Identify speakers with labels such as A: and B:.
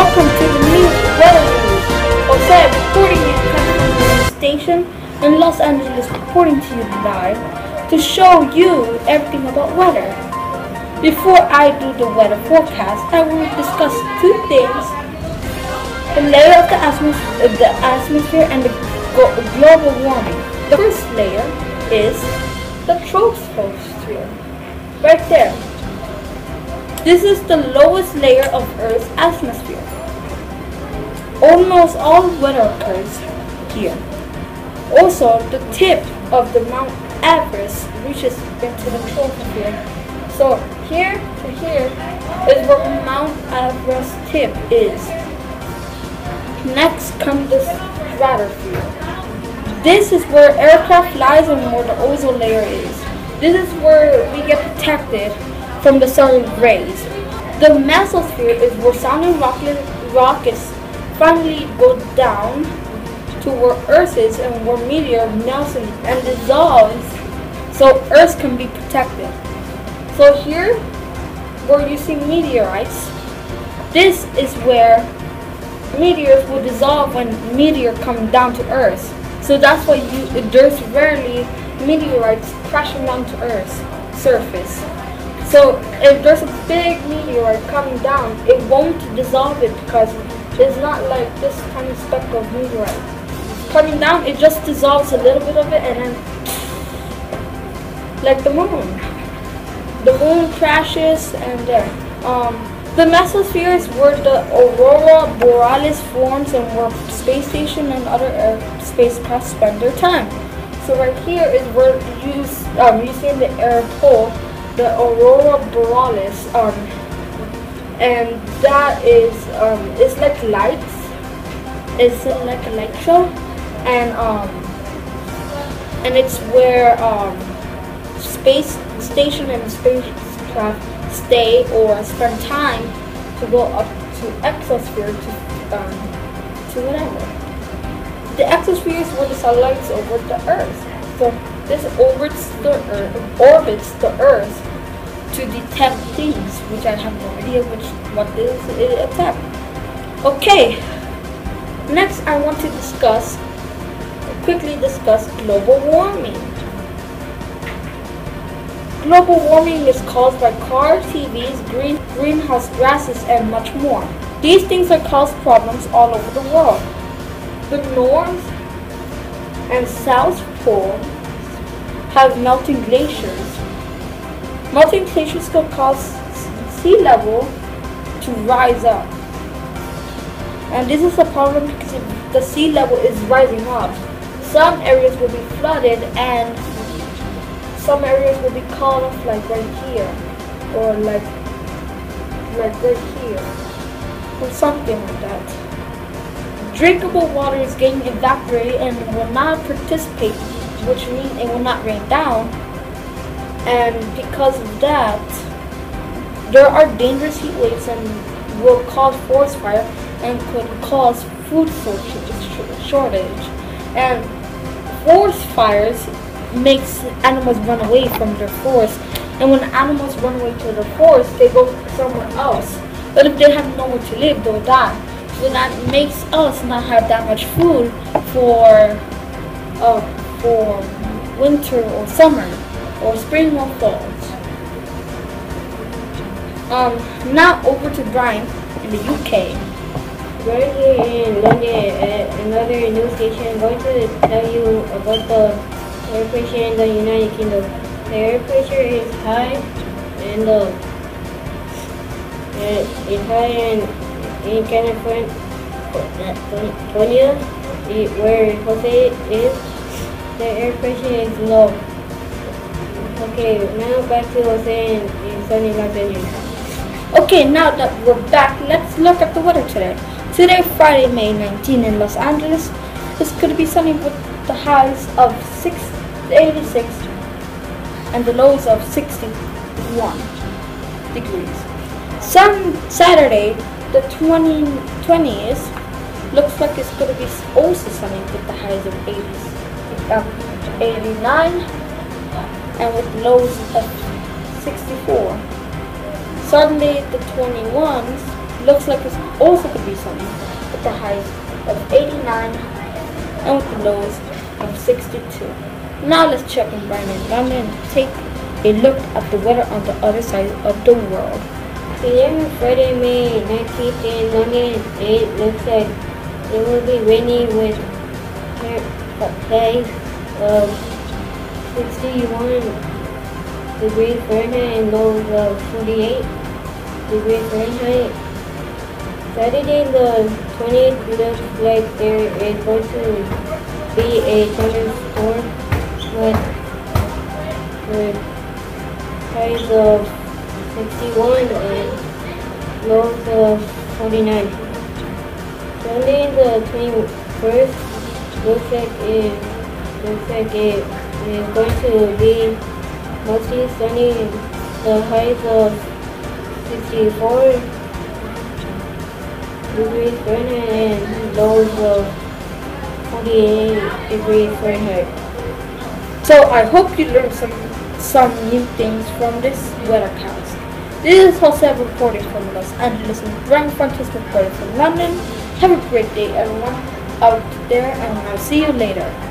A: Welcome to the news weather news. Jose reporting you from the station in Los Angeles reporting to you live to show you everything about weather. Before I do the weather forecast, I will discuss two things. The layer of the atmosphere, the atmosphere and the global warming. The first layer is the troposphere. Right there. This is the lowest layer of Earth's atmosphere. Almost all weather occurs here. Also, the tip of the Mount Everest reaches into the troposphere. So here to here is where Mount Everest tip is. Next comes the stratosphere. This is where aircraft flies and where the ozone layer is. This is where we get protected from the sun's rays. The mesosphere is where sounding rockets finally go down to where Earth is and where meteor melts and dissolves so Earth can be protected. So here, where you see meteorites, this is where meteors will dissolve when meteor come down to Earth. So that's why you, there's rarely meteorites crashing down to Earth's surface. So if there's a big meteorite coming down, it won't dissolve it because it's not like this tiny speck of meteorite. Coming down, it just dissolves a little bit of it and then like the moon. The moon crashes and there. Um, the mesosphere is where the aurora borealis forms and where space station and other air spacecraft spend their time. So right here is where you um, you see the air pole the aurora borealis um, and that is um, it's like lights. It's like a light show and um, and it's where um, space station and spacecraft stay or spend time to go up to exosphere to um, to whatever. The exosphere is where the satellites orbit the earth. So this orbits the earth orbits the earth to detect things, which I have no idea which what is attempt. Okay, next I want to discuss, quickly discuss global warming. Global warming is caused by cars, TVs, green, greenhouse gases, and much more. These things are caused problems all over the world. The North and South Pole have melting glaciers Glaciers could cause sea level to rise up. And this is a problem because the sea level is rising up. Some areas will be flooded and some areas will be cut off like right here. Or like like right here. Or something like that. Drinkable water is getting evaporated and will not participate, which means it will not rain down and because of that there are dangerous heat waves and will cause forest fire and could cause food shortage. And forest fires makes animals run away from their forest. And when animals run away to the forest they go somewhere else. But if they have nowhere to live they'll die. So that makes us not have that much food for uh, for winter or summer or spring or fall. Um, now over to Brian in the UK.
B: Brian here in London at another news station I'm going to tell you about the air pressure in the United Kingdom. The air pressure is high and the uh, it's high in, in California, where Jose is. The air pressure is low. Okay, now back to Los Angeles, sunny.
A: Okay, now that we're back, let's look at the weather today. Today, Friday, May 19 in Los Angeles, it's going to be sunny with the highs of 6 86 and the lows of 61 degrees. Sun Saturday, the 20, 20th, looks like it's going to be also sunny with the highs of 80, um, 89 and with lows of 64. Sunday the 21st looks like it's also could be sunny with the highs of 89 and with lows of 62. Now let's check environment London and take a look at the weather on the other side of the world.
B: Today Friday, May 19th in London, it looks like it will be rainy with uh, highs of 61 degrees Fahrenheit and lows of 48 degrees Fahrenheit. Saturday the 20th looks like there is going to be a thunderstorm with, with highs of 61 and lows of 49. Sunday the 21st looks like it looks like it is going to be mostly sunny. The highs of 64 degrees Fahrenheit and lows of 48 degrees Fahrenheit.
A: So I hope you learned some some new things from this weathercast. This is Jose reporting from Los Angeles and Brian Francis reporting from London. Have a great day everyone out there and I'll see you later.